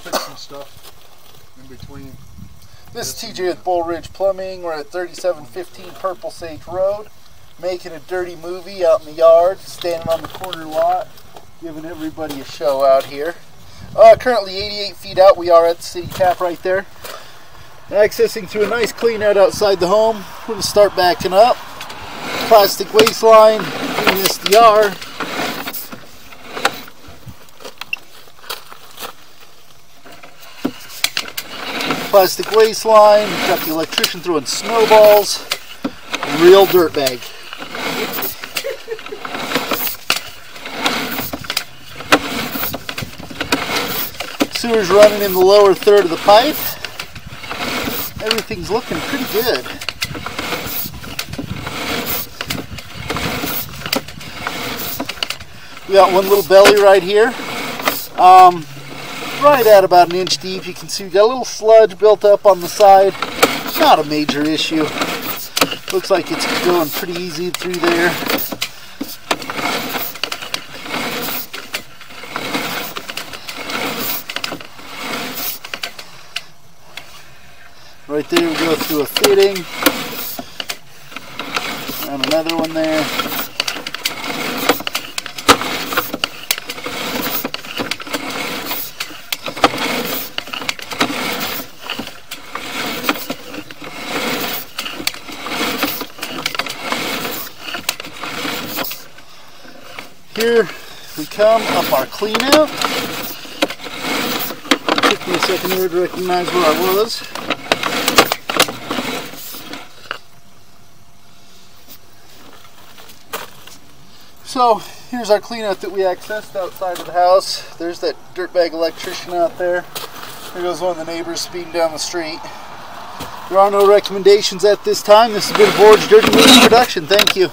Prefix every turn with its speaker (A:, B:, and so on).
A: fixing stuff in between.
B: This is TJ with Bull Ridge Plumbing. We're at 3715 Purple Sage Road, making a dirty movie out in the yard, standing on the corner lot, giving everybody a show out here. Uh, currently 88 feet out, we are at the city tap right there. Accessing through a nice clean out outside the home. We're going to start backing up. Plastic waste line, doing SDR. Plastic waste line, got the electrician throwing snowballs. Real dirtbag. Sewer's running in the lower third of the pipe. Everything's looking pretty good. We got one little belly right here. Um, right at about an inch deep. You can see we got a little sludge built up on the side. Not a major issue. Looks like it's going pretty easy through there. Right there we go through a fitting. And another one there. Here we come up our clean out. Took me a second here to recognize where I was. So here's our clean out that we accessed outside of the house. There's that dirtbag electrician out there. There goes one of the neighbors speeding down the street. There are no recommendations at this time. This has been Forge Dirty Movie production. Thank you.